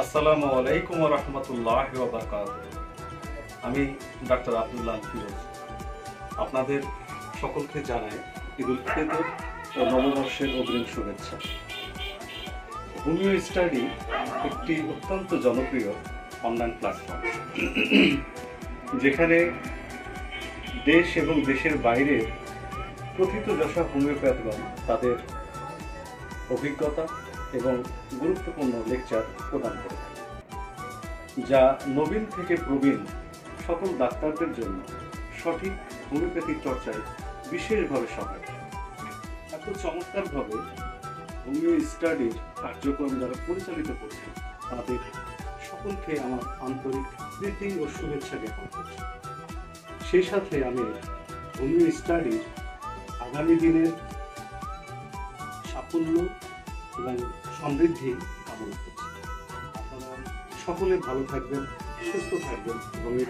আসসালামু আলাইকুম রহমতুল্লাহ আমি ডাক্তার আব্দুল্লাহ ফিরোজ। আপনাদের সকলকে জানাই ঈদুল ফিতর ও নববর্ষের অগ্রিম শুভেচ্ছা। হোমিও স্টাডি একটি অত্যন্ত জনপ্রিয় অনলাইন প্ল্যাটফর্ম যেখানে দেশ এবং দেশের বাইরের প্রথিত যশা হোমিওপ্যাথগণ তাদের অভিজ্ঞতা এবং গুরুত্বপূর্ণ লেকচার প্রদান করে থাকে, যা নবীন থেকে প্রবীণ সকল ডাক্তারদের জন্য সঠিক হোমিওপ্যাথিক চর্চায় বিশেষভাবে সহায়ক। এত চমৎকারভাবে হোমিও স্টাডির কার্যক্রম যারা পরিচালিত করছে, তাদের সকলকে আমার আন্তরিক প্রীতি ও শুভেচ্ছা জ্ঞাপন করছি। সেই সাথে আমি হোমিও স্টাডির আগামী দিনের সাফল্য এবং সমৃদ্ধি কামনা করছি। আপনারা সকলে ভালো থাকবেন সুস্থ থাকবেন এবং এই